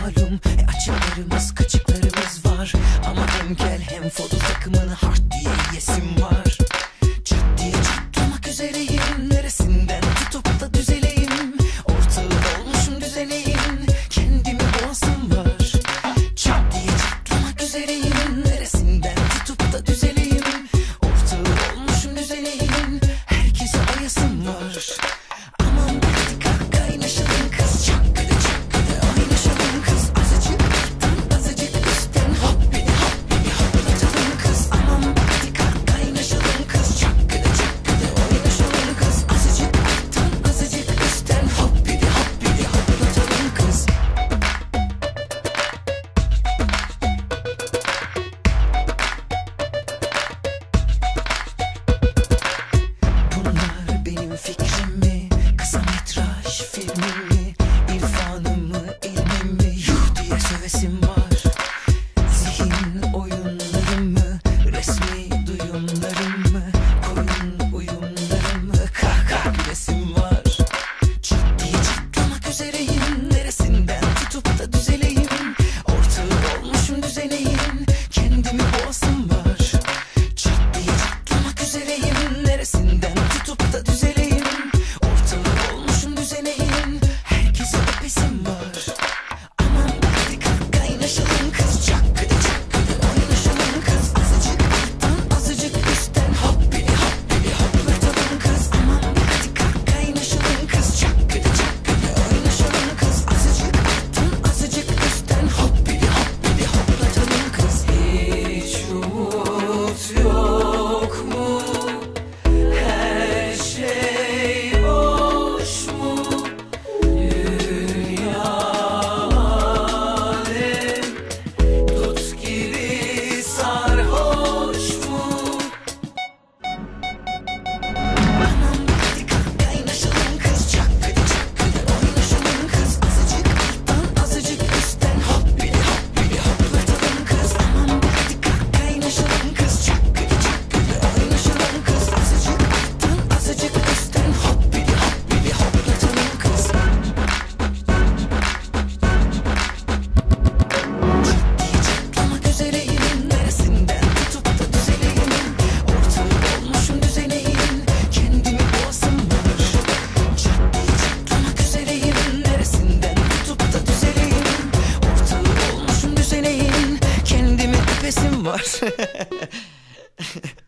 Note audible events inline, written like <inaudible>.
malum. E, Açıklarımız kaçıklarımız var. Ama hem gel hem foto takımını hard diye yesim var. Çıt diye çıt Neresinden tutup da düzeleyim? Ortalık olmuşum düzeneyim Kendimi boğasım var. Çıt diye çıt Neresinden tutup da düzeleyim? Ortalık olmuşum düzeneyim Herkese ayasım var. için o negócio. <laughs>